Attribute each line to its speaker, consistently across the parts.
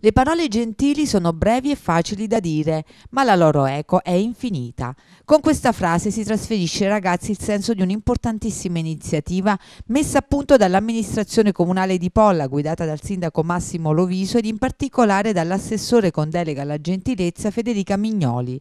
Speaker 1: Le parole gentili sono brevi e facili da dire, ma la loro eco è infinita. Con questa frase si trasferisce ai ragazzi il senso di un'importantissima iniziativa messa a punto dall'amministrazione comunale di Polla, guidata dal sindaco Massimo Loviso ed in particolare dall'assessore con delega alla gentilezza Federica Mignoli.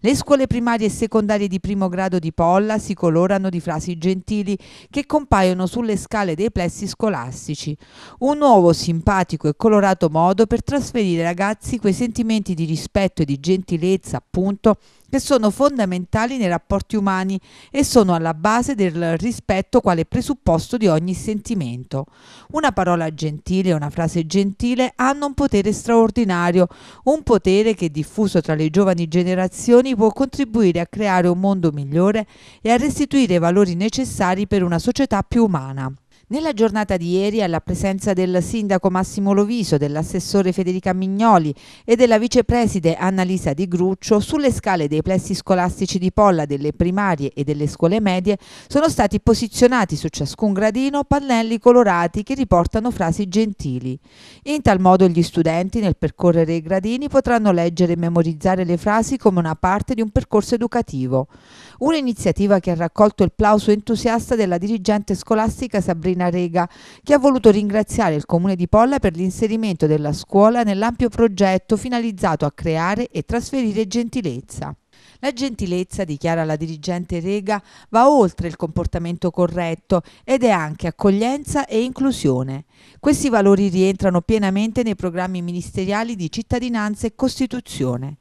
Speaker 1: Le scuole primarie e secondarie di primo grado di Polla si colorano di frasi gentili che compaiono sulle scale dei plessi scolastici. Un nuovo, simpatico e colorato modo per trasformare trasferire ai ragazzi quei sentimenti di rispetto e di gentilezza, appunto, che sono fondamentali nei rapporti umani e sono alla base del rispetto quale presupposto di ogni sentimento. Una parola gentile e una frase gentile hanno un potere straordinario, un potere che diffuso tra le giovani generazioni può contribuire a creare un mondo migliore e a restituire i valori necessari per una società più umana. Nella giornata di ieri, alla presenza del sindaco Massimo Loviso, dell'assessore Federica Mignoli e della vicepreside Annalisa Di Gruccio, sulle scale dei plessi scolastici di Polla, delle primarie e delle scuole medie, sono stati posizionati su ciascun gradino pannelli colorati che riportano frasi gentili. In tal modo gli studenti, nel percorrere i gradini, potranno leggere e memorizzare le frasi come una parte di un percorso educativo. Un'iniziativa che ha raccolto il plauso entusiasta della dirigente scolastica Sabrina Marina Rega, che ha voluto ringraziare il Comune di Polla per l'inserimento della scuola nell'ampio progetto finalizzato a creare e trasferire gentilezza. La gentilezza, dichiara la dirigente Rega, va oltre il comportamento corretto ed è anche accoglienza e inclusione. Questi valori rientrano pienamente nei programmi ministeriali di cittadinanza e Costituzione.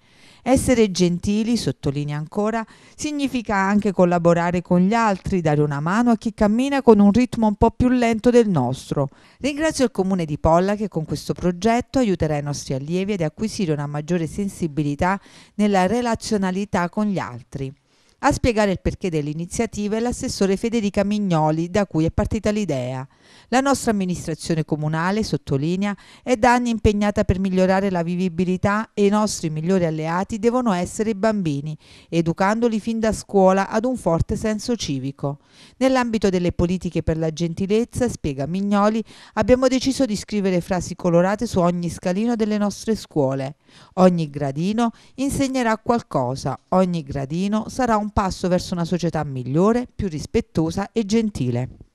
Speaker 1: Essere gentili, sottolinea ancora, significa anche collaborare con gli altri, dare una mano a chi cammina con un ritmo un po' più lento del nostro. Ringrazio il Comune di Polla che con questo progetto aiuterà i nostri allievi ad acquisire una maggiore sensibilità nella relazionalità con gli altri. A spiegare il perché dell'iniziativa è l'assessore Federica Mignoli, da cui è partita l'idea. La nostra amministrazione comunale, sottolinea, è da anni impegnata per migliorare la vivibilità e i nostri migliori alleati devono essere i bambini, educandoli fin da scuola ad un forte senso civico. Nell'ambito delle politiche per la gentilezza, spiega Mignoli, abbiamo deciso di scrivere frasi colorate su ogni scalino delle nostre scuole. Ogni gradino insegnerà qualcosa, ogni gradino sarà un passo verso una società migliore, più rispettosa e gentile.